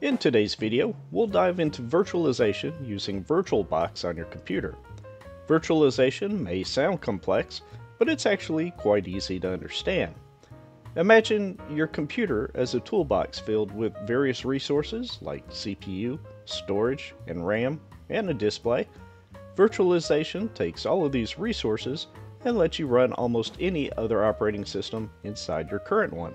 In today's video, we'll dive into virtualization using VirtualBox on your computer. Virtualization may sound complex, but it's actually quite easy to understand. Imagine your computer as a toolbox filled with various resources like CPU, storage, and RAM, and a display. Virtualization takes all of these resources and lets you run almost any other operating system inside your current one.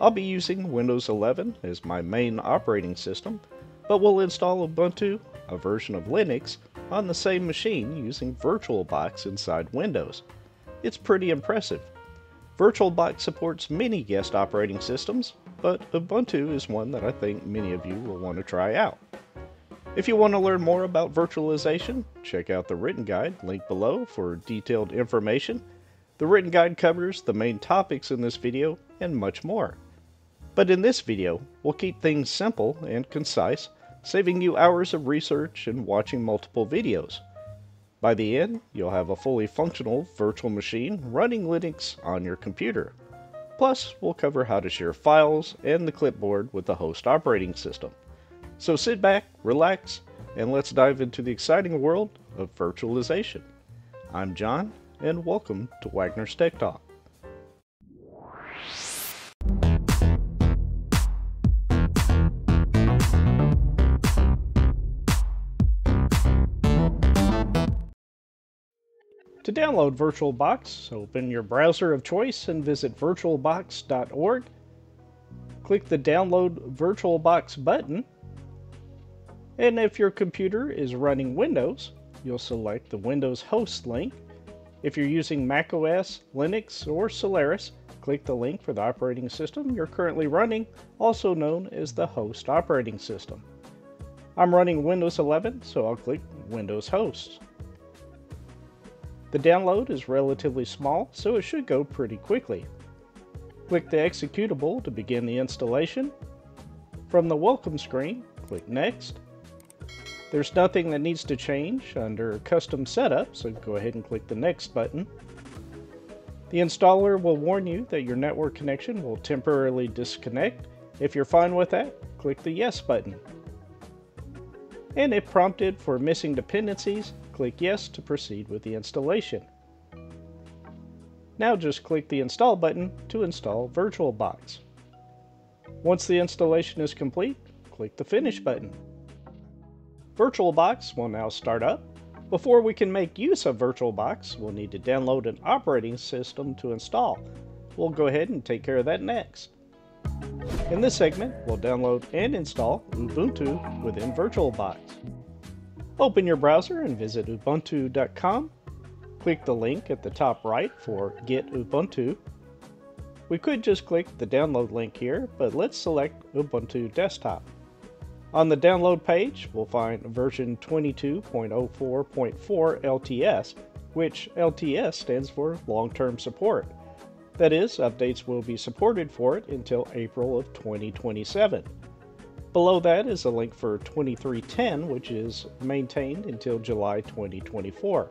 I'll be using Windows 11 as my main operating system, but we'll install Ubuntu, a version of Linux, on the same machine using VirtualBox inside Windows. It's pretty impressive. VirtualBox supports many guest operating systems, but Ubuntu is one that I think many of you will want to try out. If you want to learn more about virtualization, check out the written guide linked below for detailed information. The written guide covers the main topics in this video and much more. But in this video, we'll keep things simple and concise, saving you hours of research and watching multiple videos. By the end, you'll have a fully functional virtual machine running Linux on your computer. Plus, we'll cover how to share files and the clipboard with the host operating system. So sit back, relax, and let's dive into the exciting world of virtualization. I'm John, and welcome to Wagner's Tech Talk. Download VirtualBox, open your browser of choice and visit virtualbox.org. Click the Download VirtualBox button. And if your computer is running Windows, you'll select the Windows host link. If you're using macOS, Linux, or Solaris, click the link for the operating system you're currently running, also known as the host operating system. I'm running Windows 11, so I'll click Windows Host. The download is relatively small, so it should go pretty quickly. Click the executable to begin the installation. From the welcome screen, click Next. There's nothing that needs to change under Custom Setup, so go ahead and click the Next button. The installer will warn you that your network connection will temporarily disconnect. If you're fine with that, click the Yes button. And if prompted for missing dependencies, click Yes to proceed with the installation. Now just click the Install button to install VirtualBox. Once the installation is complete, click the Finish button. VirtualBox will now start up. Before we can make use of VirtualBox, we'll need to download an operating system to install. We'll go ahead and take care of that next. In this segment, we'll download and install Ubuntu within VirtualBox. Open your browser and visit ubuntu.com. Click the link at the top right for Get Ubuntu. We could just click the download link here, but let's select Ubuntu Desktop. On the download page, we'll find version 22.04.4 LTS, which LTS stands for long-term support. That is, updates will be supported for it until April of 2027. Below that is a link for 2310, which is maintained until July 2024.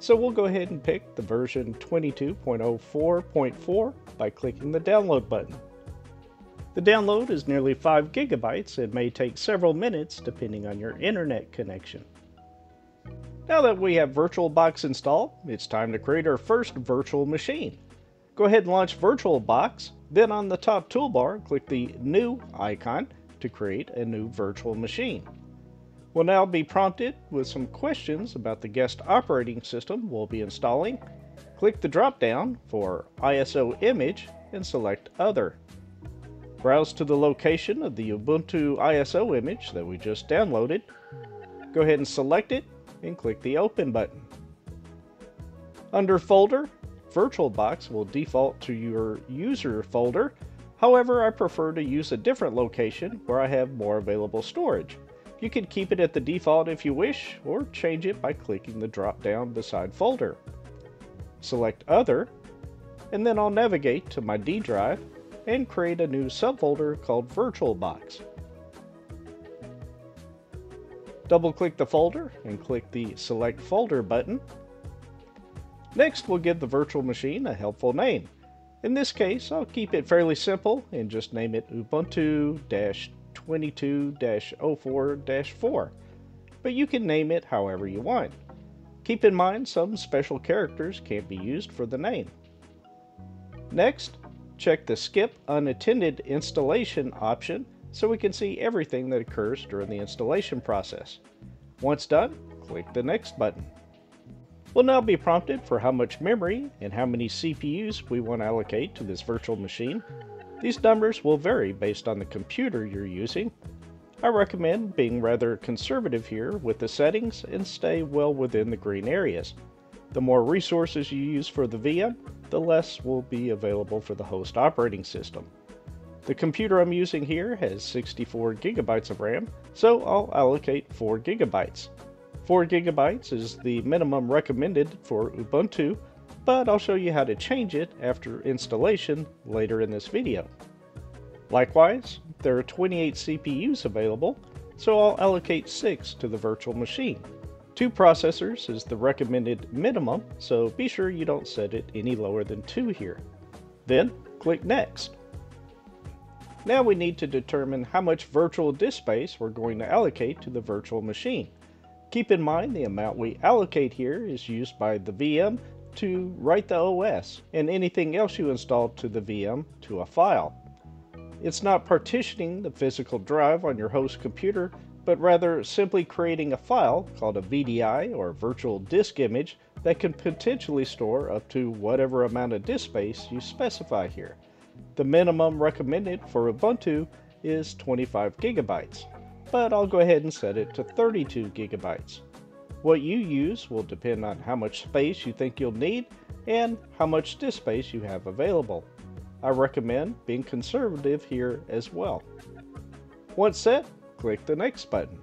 So we'll go ahead and pick the version 22.04.4 by clicking the download button. The download is nearly 5 gigabytes and may take several minutes depending on your internet connection. Now that we have VirtualBox installed, it's time to create our first virtual machine. Go ahead and launch VirtualBox, then on the top toolbar, click the New icon to create a new virtual machine. We'll now be prompted with some questions about the guest operating system we'll be installing. Click the drop down for ISO image and select Other. Browse to the location of the Ubuntu ISO image that we just downloaded. Go ahead and select it and click the Open button. Under Folder, VirtualBox will default to your user folder However, I prefer to use a different location where I have more available storage. You can keep it at the default if you wish, or change it by clicking the drop down beside folder. Select Other, and then I'll navigate to my D drive and create a new subfolder called VirtualBox. Double click the folder and click the Select Folder button. Next, we'll give the virtual machine a helpful name. In this case, I'll keep it fairly simple and just name it Ubuntu 22-04-4, but you can name it however you want. Keep in mind some special characters can't be used for the name. Next, check the Skip Unattended Installation option so we can see everything that occurs during the installation process. Once done, click the Next button. We'll now be prompted for how much memory and how many CPUs we want to allocate to this virtual machine. These numbers will vary based on the computer you're using. I recommend being rather conservative here with the settings and stay well within the green areas. The more resources you use for the VM, the less will be available for the host operating system. The computer I'm using here has 64 gigabytes of RAM, so I'll allocate 4 gigabytes. 4 gigabytes is the minimum recommended for Ubuntu, but I'll show you how to change it after installation later in this video. Likewise, there are 28 CPUs available, so I'll allocate 6 to the virtual machine. Two processors is the recommended minimum, so be sure you don't set it any lower than 2 here. Then, click Next. Now we need to determine how much virtual disk space we're going to allocate to the virtual machine. Keep in mind the amount we allocate here is used by the VM to write the OS and anything else you install to the VM to a file. It's not partitioning the physical drive on your host computer, but rather simply creating a file called a VDI or virtual disk image that can potentially store up to whatever amount of disk space you specify here. The minimum recommended for Ubuntu is 25 gigabytes, but I'll go ahead and set it to 32 gigabytes. What you use will depend on how much space you think you'll need and how much disk space you have available. I recommend being conservative here as well. Once set, click the Next button.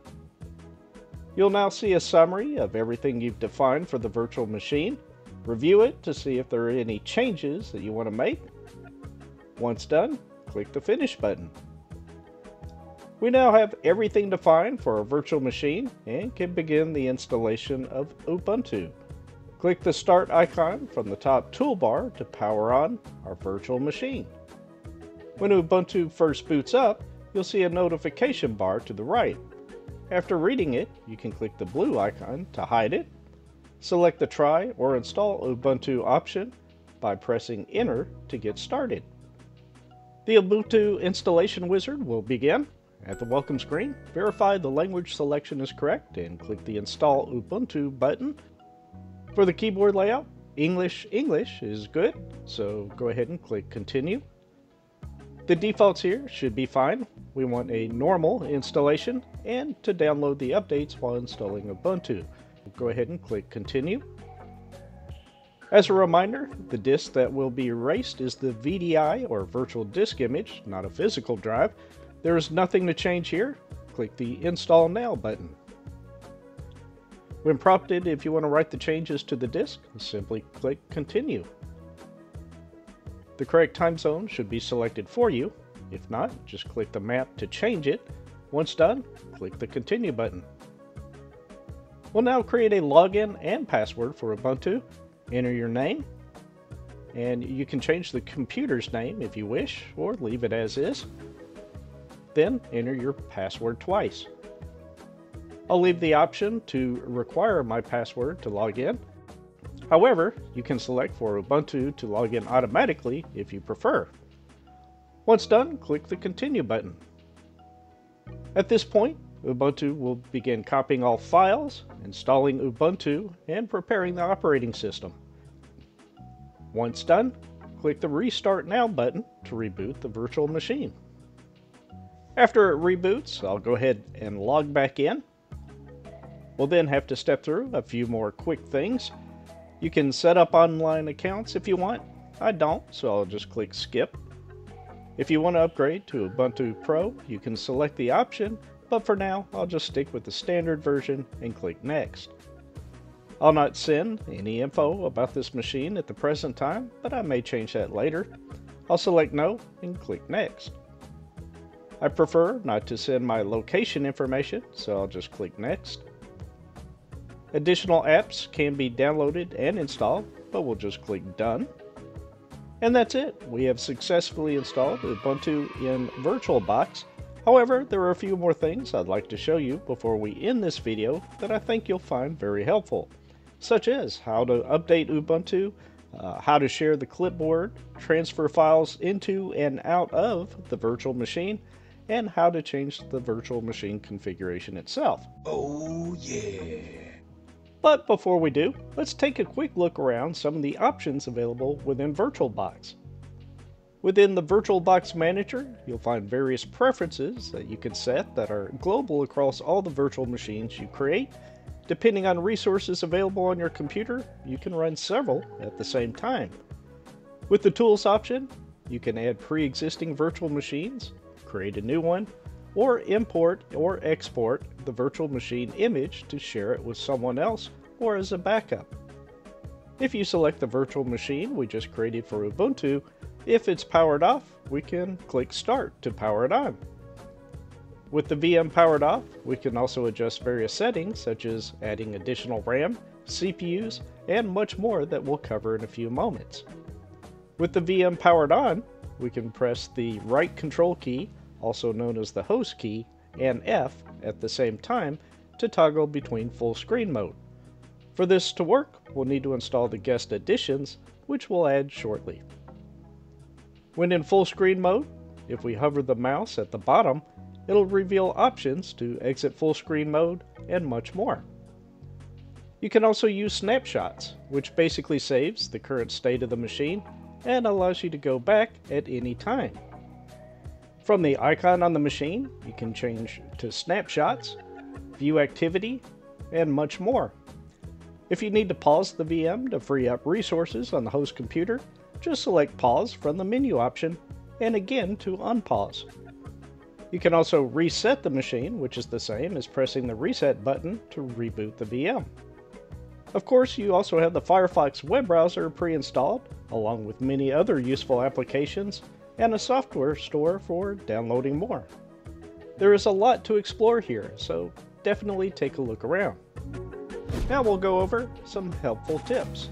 You'll now see a summary of everything you've defined for the virtual machine. Review it to see if there are any changes that you want to make once done, click the Finish button. We now have everything defined for our virtual machine and can begin the installation of Ubuntu. Click the Start icon from the top toolbar to power on our virtual machine. When Ubuntu first boots up, you'll see a notification bar to the right. After reading it, you can click the blue icon to hide it. Select the Try or Install Ubuntu option by pressing Enter to get started. The Ubuntu installation wizard will begin. At the welcome screen, verify the language selection is correct and click the Install Ubuntu button. For the keyboard layout, English English is good, so go ahead and click Continue. The defaults here should be fine. We want a normal installation and to download the updates while installing Ubuntu. Go ahead and click Continue. As a reminder, the disk that will be erased is the VDI or virtual disk image, not a physical drive. There is nothing to change here. Click the Install Now button. When prompted if you want to write the changes to the disk, simply click Continue. The correct time zone should be selected for you. If not, just click the map to change it. Once done, click the Continue button. We'll now create a login and password for Ubuntu enter your name, and you can change the computer's name if you wish, or leave it as is. Then enter your password twice. I'll leave the option to require my password to log in. However, you can select for Ubuntu to log in automatically if you prefer. Once done, click the Continue button. At this point, Ubuntu will begin copying all files, installing Ubuntu, and preparing the operating system. Once done, click the Restart Now button to reboot the virtual machine. After it reboots, I'll go ahead and log back in. We'll then have to step through a few more quick things. You can set up online accounts if you want. I don't, so I'll just click Skip. If you want to upgrade to Ubuntu Pro, you can select the option but for now, I'll just stick with the standard version and click Next. I'll not send any info about this machine at the present time, but I may change that later. I'll select No and click Next. I prefer not to send my location information, so I'll just click Next. Additional apps can be downloaded and installed, but we'll just click Done. And that's it. We have successfully installed Ubuntu in VirtualBox However, there are a few more things I'd like to show you before we end this video that I think you'll find very helpful, such as how to update Ubuntu, uh, how to share the clipboard, transfer files into and out of the virtual machine, and how to change the virtual machine configuration itself. Oh yeah! But before we do, let's take a quick look around some of the options available within VirtualBox. Within the VirtualBox Manager, you'll find various preferences that you can set that are global across all the virtual machines you create. Depending on resources available on your computer, you can run several at the same time. With the Tools option, you can add pre-existing virtual machines, create a new one, or import or export the virtual machine image to share it with someone else or as a backup. If you select the virtual machine we just created for Ubuntu, if it's powered off, we can click Start to power it on. With the VM powered off, we can also adjust various settings such as adding additional RAM, CPUs, and much more that we'll cover in a few moments. With the VM powered on, we can press the right control key, also known as the host key, and F at the same time to toggle between full screen mode. For this to work, we'll need to install the guest additions, which we'll add shortly. When in full screen mode, if we hover the mouse at the bottom, it'll reveal options to exit full screen mode and much more. You can also use snapshots, which basically saves the current state of the machine and allows you to go back at any time. From the icon on the machine, you can change to snapshots, view activity, and much more. If you need to pause the VM to free up resources on the host computer, just select Pause from the menu option, and again to unpause. You can also reset the machine, which is the same as pressing the reset button to reboot the VM. Of course, you also have the Firefox web browser pre-installed, along with many other useful applications, and a software store for downloading more. There is a lot to explore here, so definitely take a look around. Now we'll go over some helpful tips.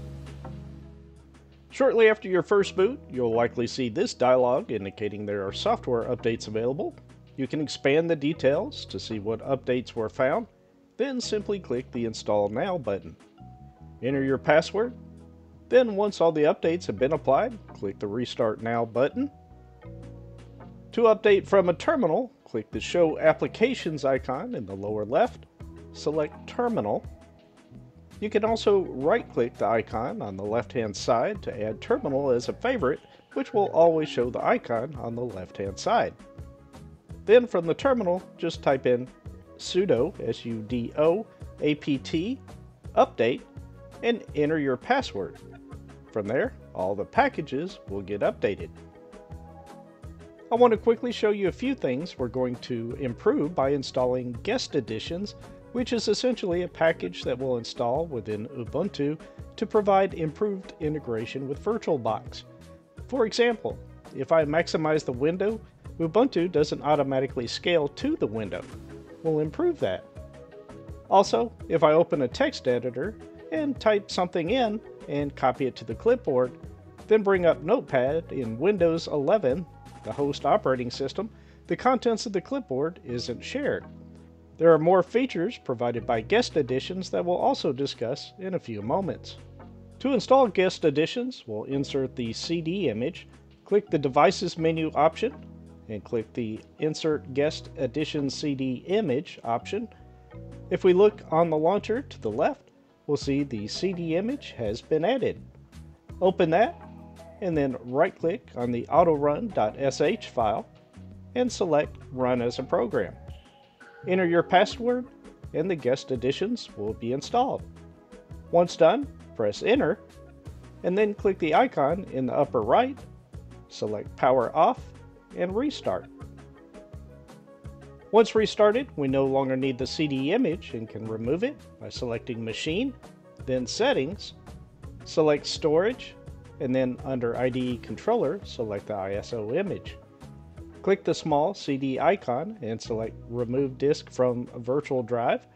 Shortly after your first boot, you'll likely see this dialog indicating there are software updates available. You can expand the details to see what updates were found, then simply click the Install Now button. Enter your password, then once all the updates have been applied, click the Restart Now button. To update from a terminal, click the Show Applications icon in the lower left, select Terminal, you can also right-click the icon on the left-hand side to add Terminal as a favorite, which will always show the icon on the left-hand side. Then from the terminal, just type in sudo, S-U-D-O, apt, update, and enter your password. From there, all the packages will get updated. I want to quickly show you a few things we're going to improve by installing guest additions which is essentially a package that we'll install within Ubuntu to provide improved integration with VirtualBox. For example, if I maximize the window, Ubuntu doesn't automatically scale to the window. We'll improve that. Also, if I open a text editor and type something in and copy it to the clipboard, then bring up Notepad in Windows 11, the host operating system, the contents of the clipboard isn't shared. There are more features provided by guest additions that we'll also discuss in a few moments. To install guest additions, we'll insert the CD image, click the Devices menu option, and click the Insert Guest Addition CD Image option. If we look on the launcher to the left, we'll see the CD image has been added. Open that, and then right-click on the autorun.sh file, and select Run as a Program. Enter your password and the guest additions will be installed. Once done, press enter and then click the icon in the upper right, select power off and restart. Once restarted, we no longer need the CD image and can remove it by selecting Machine, then Settings, select Storage, and then under IDE Controller, select the ISO image. Click the small CD icon and select Remove Disk from Virtual Drive.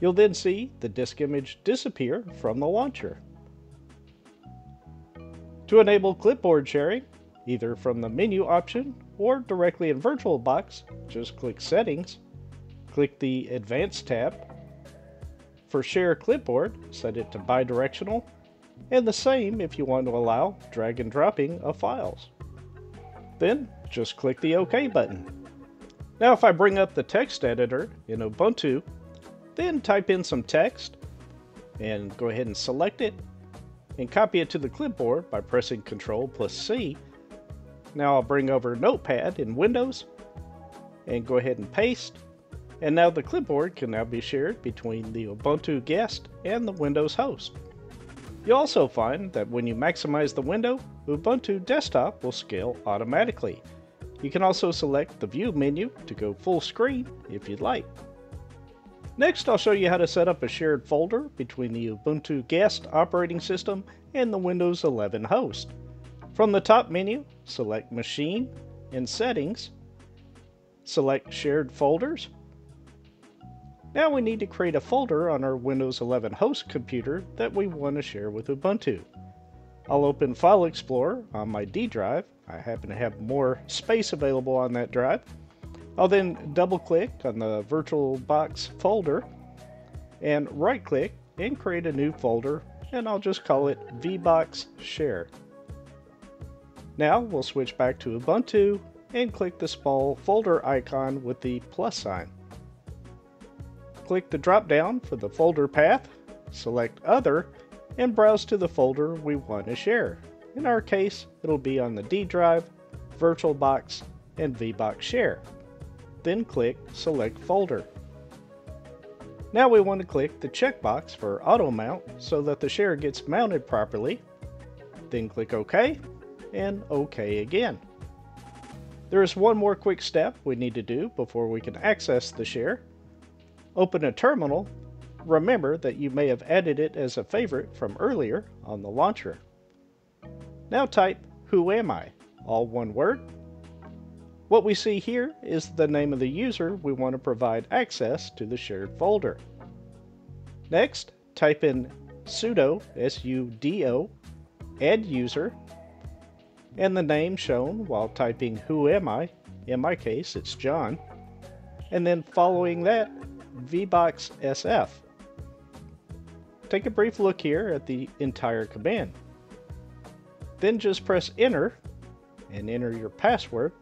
You'll then see the disk image disappear from the launcher. To enable clipboard sharing, either from the menu option or directly in VirtualBox, just click Settings, click the Advanced tab. For Share Clipboard, set it to bidirectional, and the same if you want to allow drag and dropping of files. Then just click the OK button. Now if I bring up the text editor in Ubuntu, then type in some text and go ahead and select it and copy it to the clipboard by pressing Ctrl plus C. Now I'll bring over Notepad in Windows and go ahead and paste. And now the clipboard can now be shared between the Ubuntu guest and the Windows host. You'll also find that when you maximize the window, Ubuntu Desktop will scale automatically. You can also select the View menu to go full screen if you'd like. Next, I'll show you how to set up a shared folder between the Ubuntu guest operating system and the Windows 11 host. From the top menu, select Machine and Settings, select Shared Folders. Now we need to create a folder on our Windows 11 host computer that we want to share with Ubuntu. I'll open File Explorer on my D drive. I happen to have more space available on that drive. I'll then double click on the VirtualBox folder and right click and create a new folder and I'll just call it VBox Share. Now we'll switch back to Ubuntu and click the small folder icon with the plus sign. Click the drop down for the folder path, select Other, and browse to the folder we want to share. In our case, it'll be on the D drive, VirtualBox, and VBox Share then click Select Folder. Now we want to click the checkbox for auto mount so that the share gets mounted properly. Then click OK and OK again. There is one more quick step we need to do before we can access the share. Open a terminal. Remember that you may have added it as a favorite from earlier on the launcher. Now type Who am I? All one word what we see here is the name of the user we want to provide access to the shared folder. Next, type in sudo, S-U-D-O, add user, and the name shown while typing who am I, in my case it's John, and then following that, vboxsf. Take a brief look here at the entire command. Then just press enter and enter your password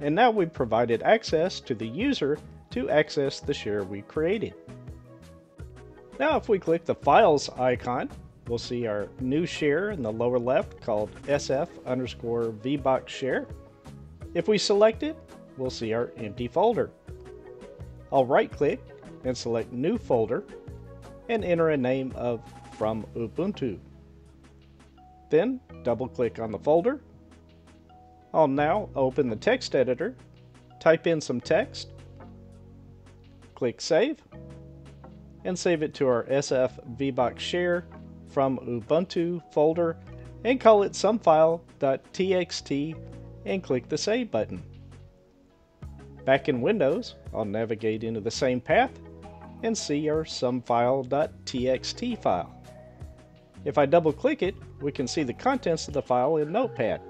and now we've provided access to the user to access the share we created. Now if we click the Files icon, we'll see our new share in the lower left called sf underscore vbox share. If we select it, we'll see our empty folder. I'll right click and select New Folder and enter a name of From Ubuntu. Then double click on the folder I'll now open the text editor, type in some text, click Save, and save it to our SF VBox share from Ubuntu folder and call it somefile.txt and click the Save button. Back in Windows, I'll navigate into the same path and see our somefile.txt file. If I double click it, we can see the contents of the file in Notepad.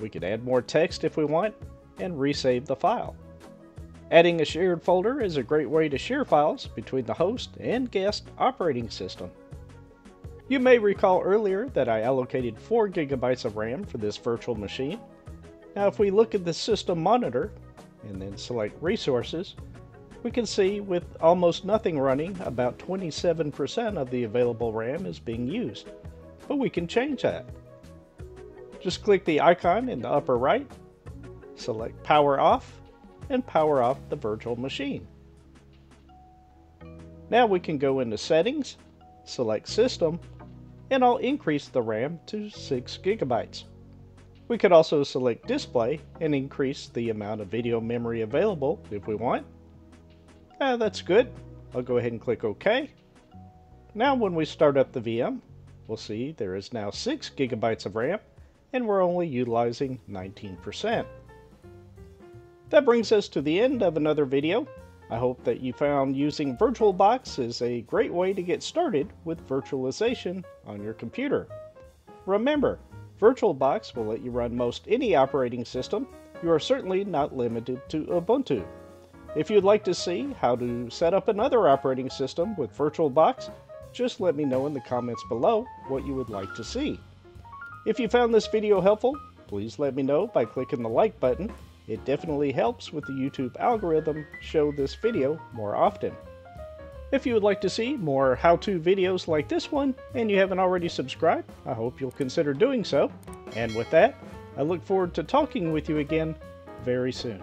We could add more text if we want and resave the file. Adding a shared folder is a great way to share files between the host and guest operating system. You may recall earlier that I allocated 4 gigabytes of RAM for this virtual machine. Now if we look at the system monitor and then select resources, we can see with almost nothing running, about 27% of the available RAM is being used. But we can change that. Just click the icon in the upper right, select Power Off, and power off the virtual machine. Now we can go into Settings, select System, and I'll increase the RAM to 6 gigabytes. We could also select Display and increase the amount of video memory available if we want. Ah, that's good. I'll go ahead and click OK. Now when we start up the VM, we'll see there is now 6 gigabytes of RAM and we're only utilizing 19%. That brings us to the end of another video. I hope that you found using VirtualBox is a great way to get started with virtualization on your computer. Remember, VirtualBox will let you run most any operating system you are certainly not limited to Ubuntu. If you'd like to see how to set up another operating system with VirtualBox, just let me know in the comments below what you would like to see. If you found this video helpful, please let me know by clicking the like button. It definitely helps with the YouTube algorithm show this video more often. If you would like to see more how-to videos like this one, and you haven't already subscribed, I hope you'll consider doing so. And with that, I look forward to talking with you again very soon.